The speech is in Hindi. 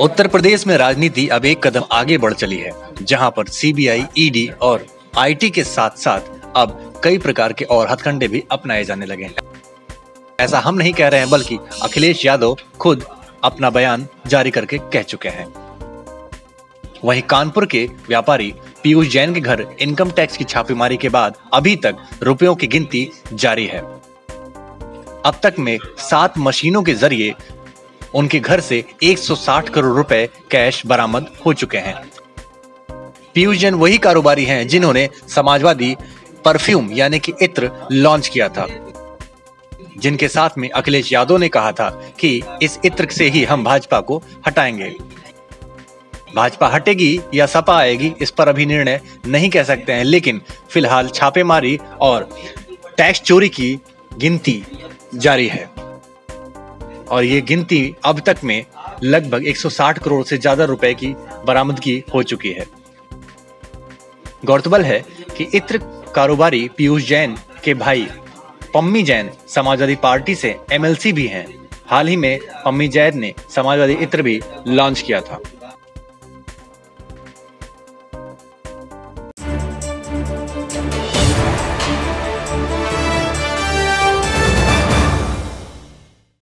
उत्तर प्रदेश में राजनीति अब एक कदम आगे बढ़ चली है जहाँ पर सीबीआई, ईडी और आईटी के साथ साथ अब कई प्रकार के और हथकंडे भी अपनाए जाने लगे हैं। ऐसा हम नहीं कह रहे हैं बल्कि अखिलेश यादव खुद अपना बयान जारी करके कह चुके हैं। वहीं कानपुर के व्यापारी पीयूष जैन के घर इनकम टैक्स की छापेमारी के बाद अभी तक रुपयों की गिनती जारी है। अब तक में सात मशीनों के ज़रिए उनके घर से 160 करोड़ रुपए कैश बरामद हो चुके हैं। पीयूष जैन वही कारोबारी हैं जिन्होंने समाजवादी परफ्यूम यानी कि इत्र लॉन्च किया था। जिनके साथ में अखिलेश यादव ने कहा था कि इस इत्र से ही हम भाजपा को हटाएँगे। भाजपा हटेगी या सपा आएगी, इस पर अभी निर्णय नहीं कह सकते हैं, लेकिन फ़िलहाल छापेमारी और टैक्स चोरी की गिनती जारी है। और ये गिनती अब तक में लगभग 160 करोड़ से ज़्यादा रुपए की बरामदगी हो चुकी है। गौरतबल है कि इत्र कारोबारी पीयूष जैन के भाई पम्मी जैन समाजवादी पार्टी से एमएलसी भी हैं। हाल ही में पम्मी जैन ने समाजवादी इत्र भी लॉन्च किया था।